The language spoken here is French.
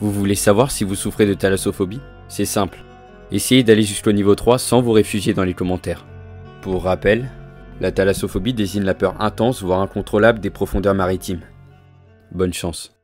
Vous voulez savoir si vous souffrez de thalassophobie? C'est simple. Essayez d'aller jusqu'au niveau 3 sans vous réfugier dans les commentaires. Pour rappel, la thalassophobie désigne la peur intense voire incontrôlable des profondeurs maritimes. Bonne chance.